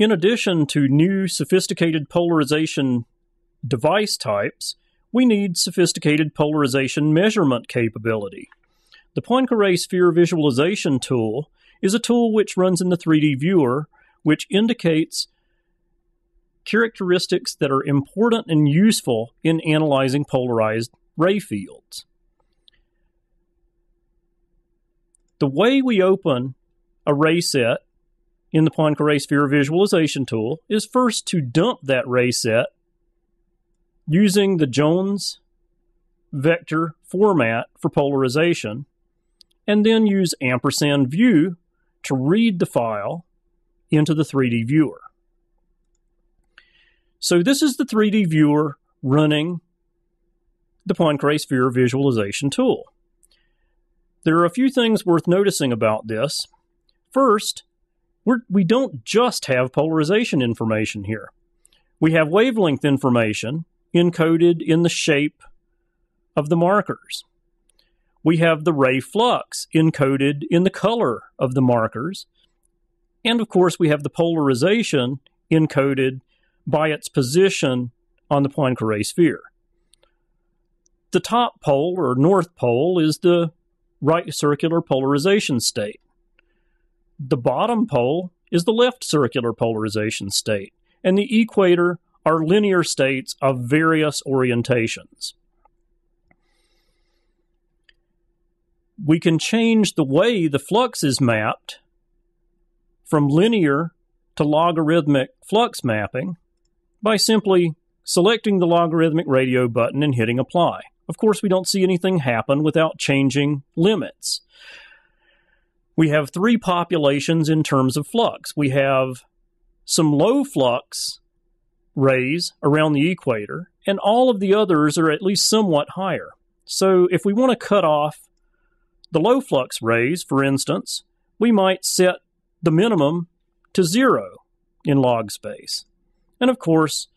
In addition to new sophisticated polarization device types, we need sophisticated polarization measurement capability. The Poincare Sphere Visualization Tool is a tool which runs in the 3D viewer, which indicates characteristics that are important and useful in analyzing polarized ray fields. The way we open a ray set in the Poincare Sphere Visualization tool is first to dump that ray set using the Jones vector format for polarization, and then use ampersand view to read the file into the 3D viewer. So this is the 3D viewer running the Poincare Sphere visualization tool. There are a few things worth noticing about this. First, we're, we do not just have polarization information here. We have wavelength information encoded in the shape of the markers. We have the ray flux encoded in the color of the markers. And of course, we have the polarization encoded by its position on the Poincare sphere. The top pole or north pole is the right circular polarization state. The bottom pole is the left circular polarization state, and the equator are linear states of various orientations. We can change the way the flux is mapped from linear to logarithmic flux mapping by simply selecting the logarithmic radio button and hitting apply. Of course, we don't see anything happen without changing limits. We have three populations in terms of flux. We have some low flux rays around the equator, and all of the others are at least somewhat higher. So if we want to cut off the low flux rays, for instance, we might set the minimum to zero in log space. And of course,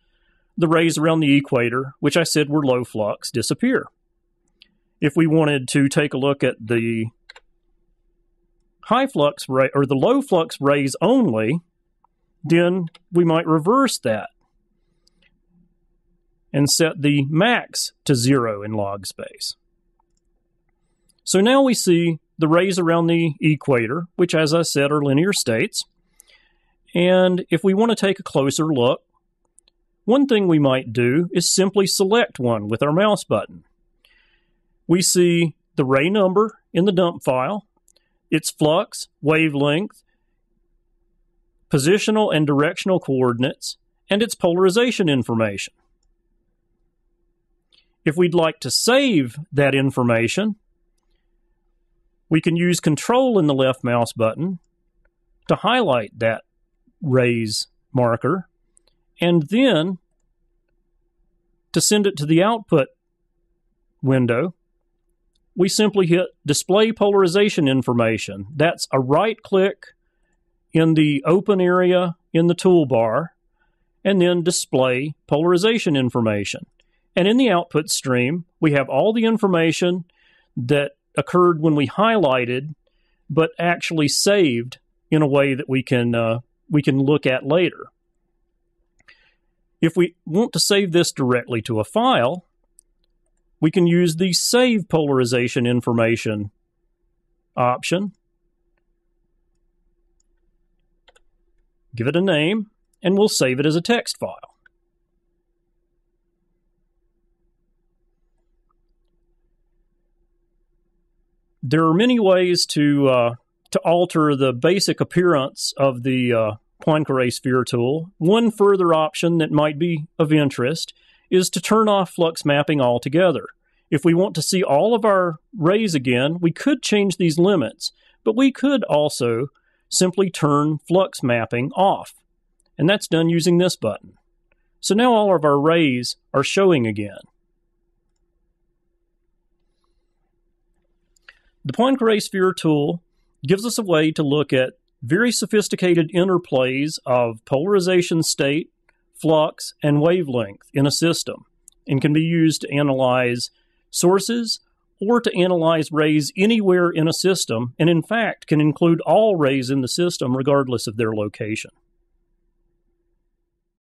the rays around the equator, which I said were low flux, disappear. If we wanted to take a look at the high flux ray or the low flux rays only, then we might reverse that and set the max to zero in log space. So now we see the rays around the equator, which, as I said, are linear states. And if we want to take a closer look, one thing we might do is simply select one with our mouse button. We see the ray number in the dump file, its flux, wavelength, positional and directional coordinates, and its polarization information. If we'd like to save that information, we can use Control in the left mouse button to highlight that rays marker and then to send it to the output window, we simply hit Display Polarization Information. That's a right click in the open area in the toolbar, and then Display Polarization Information. And in the output stream, we have all the information that occurred when we highlighted, but actually saved in a way that we can uh, we can look at later. If we want to save this directly to a file, we can use the Save Polarization Information option. Give it a name, and we'll save it as a text file. there are many ways to uh, to alter the basic appearance of the uh, Poincare sphere tool. One further option that might be of interest is to turn off flux mapping altogether. If we want to see all of our rays again, we could change these limits, but we could also simply turn flux mapping off. And that's done using this button. So now all of our rays are showing again. The Poincare sphere tool gives us a way to look at very sophisticated interplays of polarization state, flux, and wavelength in a system and can be used to analyze sources or to analyze rays anywhere in a system, and in fact can include all rays in the system regardless of their location.